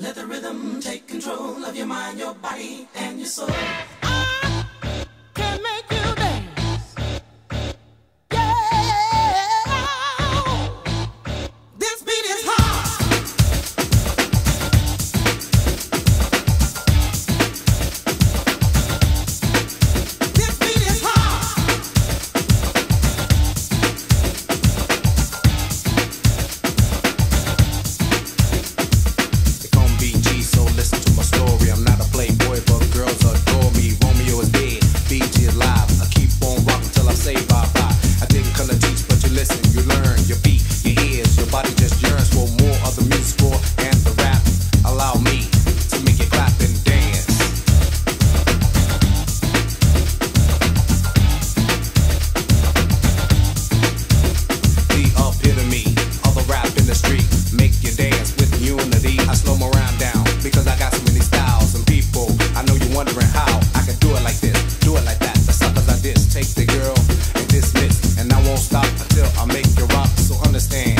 Let the rhythm take control of your mind, your body, and your soul. Me. Romeo is dead, BG is live. I keep on till I say bye bye. I didn't come to teach, but you listen, you learn. Your beat, your ears, your body just yearns for more of the music and the rap. Allow me to make clap and dance. The epitome of the rap industry. Wondering how I can do it like this, do it like that. Take the girl and dismiss. And I won't stop until I make you rock. So understand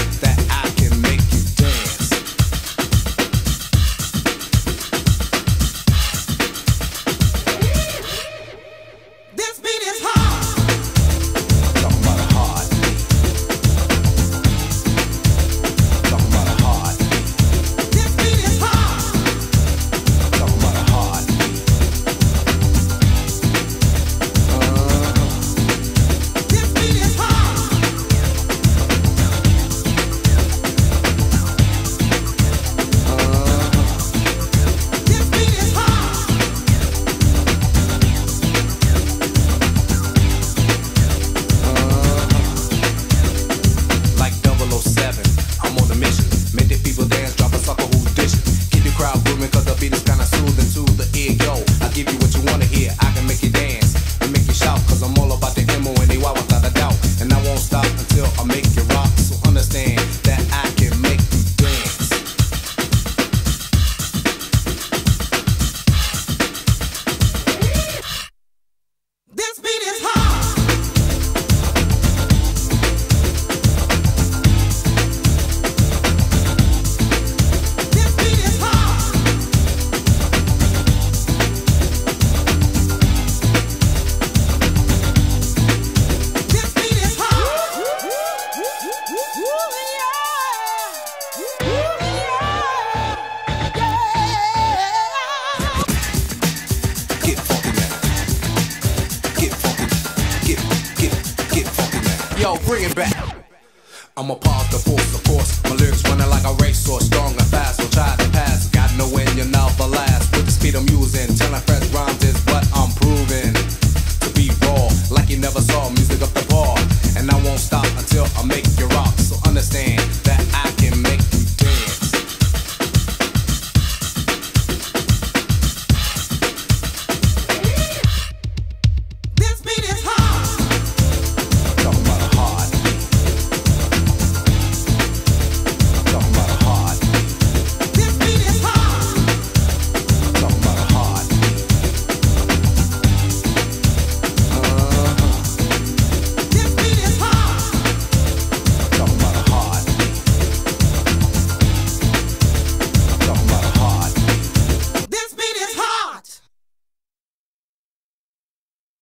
make yo, bring it back. I'm a pause the force, of course. My lyrics running like a racehorse, strong and fast. Don't try to pass. Got no end, you're not the last. With the speed I'm using, telling fresh rhymes is what I'm proving. To be raw, like you never saw music of the